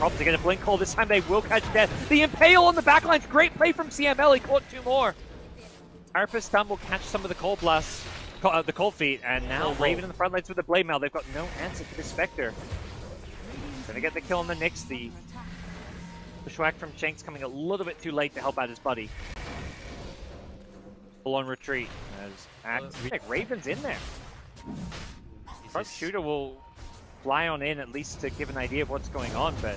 problems. They get a blink call. This time they will catch death. The Impale on the backlines. Great play from CML. He caught two more. Carapace Stun will catch some of the cold blasts, uh, the cold feet, and now Oh, Raven in the front lines with the blade mail. They've got no answer to the Spectre. Gonna get the kill on the Nyx. The Bushwhack from Shanks coming a little bit too late to help out his buddy. Full on retreat as Axe. Like Raven's in there. Front shooter will fly on in at least to give an idea of what's going on, but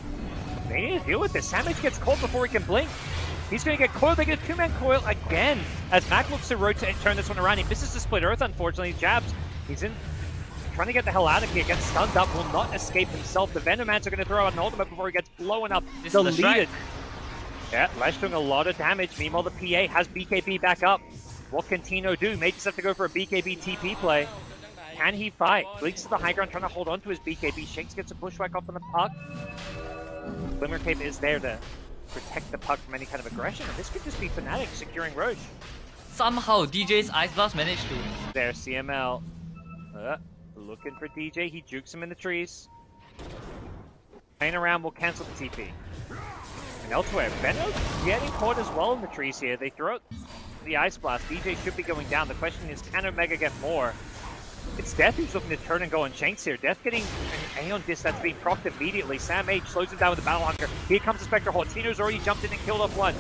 they need to deal with this. Savage gets cold before he can blink. He's going to get coiled. They get a two-man coil again as Mac looks to rotate, and turn this one around. He misses the split earth, unfortunately. He Jabs. He's in, trying to get the hell out of here. Gets stunned up. Will not escape himself. The Venomans are going to throw out an ultimate before he gets blown up. This deleted. Yeah, Lesh doing a lot of damage. Meanwhile, the PA has BKB back up. What can Tino do? May just have to go for a BKB TP play. Can he fight? Blinks to the high ground, trying to hold on to his BKB. Shanks gets a bushwhack off on the puck. Glimmer Cape is there to protect the puck from any kind of aggression. And this could just be Fnatic securing Rosh. Somehow DJ's Ice Blast managed to. There, CML. Uh, looking for DJ. He jukes him in the trees. Playing around will cancel the TP. And elsewhere, Venom's getting caught as well in the trees here. They throw out the Ice Blast. DJ should be going down. The question is, can Omega get more? It's Death who's looking to turn and go on Shanks here. Death getting an Aeon Disc that's being procced immediately. Sam H slows him down with the Battle Hunger. Here comes the Spectre Horde. Tino's already jumped in and killed off one.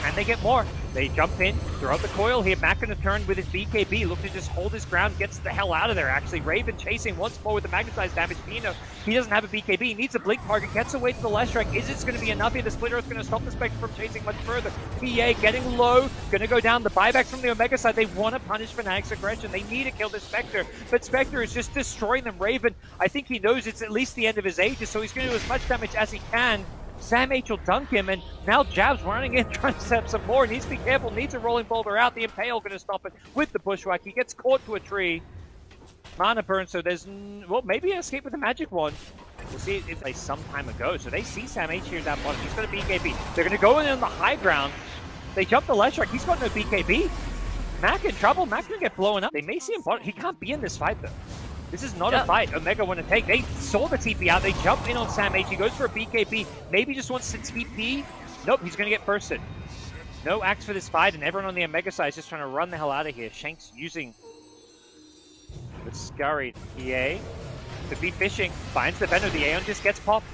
Can they get more? They jump in, throw out the coil here. Mac gonna turn with his BKB. Look to just hold his ground, gets the hell out of there actually. Raven chasing once more with the magnetized damage. Tino, he doesn't have a BKB. He needs a blink target, gets away to the left strike. Is it gonna be enough here? The splitter is gonna stop the Spectre from chasing much further. PA getting low, gonna go down. The buybacks from the Omega side. They want to punish Fnatic's aggression. They need to kill this Spectre. But Spectre is just destroying them. Raven, I think he knows it's at least the end of his ages, so he's gonna do as much damage as he can. Sam H will dunk him, and now Jab's running in, trying to set up some more. Needs to be careful, needs a rolling boulder out. The Impale going to stop it with the Bushwhack. He gets caught to a tree. Mana burn, so there's, well, maybe an escape with the Magic Wand. We'll see if they some time ago. So they see Sam H here down bottom. He's going to BKB. They're going to go in on the high ground. They jump the Leshrac. He's got no BKB. Mac in trouble. Mac going to get blown up. They may see him bottom. He can't be in this fight, though. This is not Yeah. a fight Omega want to take. They saw the TP out. They jump in on Sam H. He goes for a BKB. Maybe just wants to TP. Nope, he's going to get bursted. No axe for this fight, and everyone on the Omega side is just trying to run the hell out of here. Shanks using the scurried EA to be fishing. Finds the Venom. The Aeon just gets popped.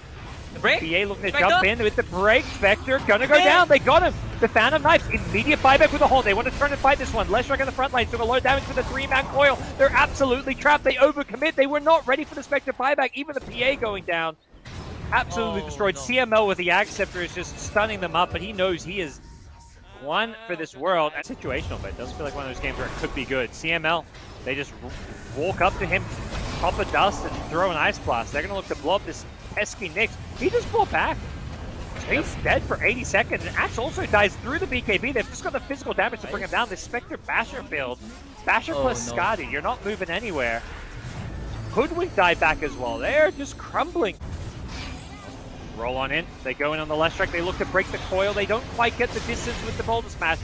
The break? PA looking to Spectre? jump in with the break. Spectre gonna go Yeah. down. They got him. The Phantom Knife. Immediate buyback with a hold. They want to turn and fight this one. Leshrac on the front line. Took a lot of damage with the three-man coil. They're absolutely trapped. They overcommit. They were not ready for the Spectre buyback. Even the PA going down. Absolutely Oh, destroyed. no. CML with the Ag Scepter is just stunning them up, but he knows he is one for this world. And situational, but it does feel like one of those games where it could be good. CML, they just walk up to him, pop a dust, and throw an ice blast. They're going to look to blow up this pesky Nyx. He just fought back. He's dead for 80 seconds. And Axe also dies through the BKB. They've just got the physical damage to bring him down. This Spectre Basher build. Basher Oh, plus no. Skadi. You're not moving anywhere. Hoodwink die back as well. They're just crumbling. Roll on in. They go in on the left strike. They look to break the coil. They don't quite get the distance with the boulder smash.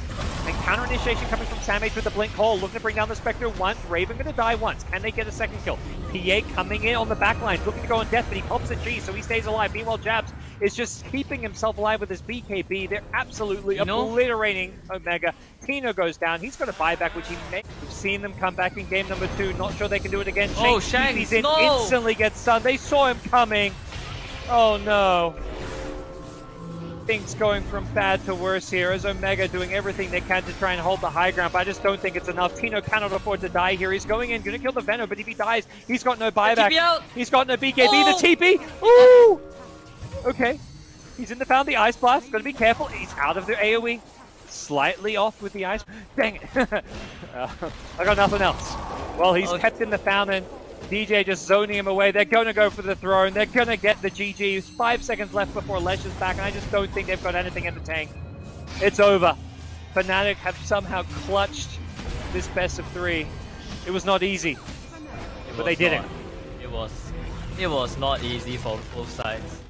And counter initiation coming from Sam H with the blink hole. Looking to bring down the Spectre once. Raven going to die once. Can they get a second kill? PA coming in on the back line. Looking to go on death, but he pops a G, so he stays alive. Meanwhile, Jabs is just keeping himself alive with his BKB. They're absolutely Tino? obliterating Omega. Tino goes down. He's got a buyback, which he may. We've seen them come back in game number two. Not sure they can do it again. Oh, Shanks Shanks, TPs in, no! instantly gets stunned. They saw him coming. Oh no. Things going from bad to worse here as Omega doing everything they can to try and hold the high ground, but I just don't think it's enough. Tino cannot afford to die here. He's going in, gonna kill the Venom, but if he dies, he's got no buyback. He's got no BKB. Oh! The TP. Ooh. Okay. He's in the found the ice blast. Gotta be careful. He's out of the AoE. Slightly off with the ice. Dang it. uh, I got nothing else. Well, he's Okay. kept in the fountain. DJ just zoning him away. They're going to go for the throne. They're going to get the GGs. Five seconds left before Lesh is back, and I just don't think they've got anything in the tank. It's over. Fnatic have somehow clutched this best of three. It was not easy. It But they did it. not- It was, it was not easy for both sides.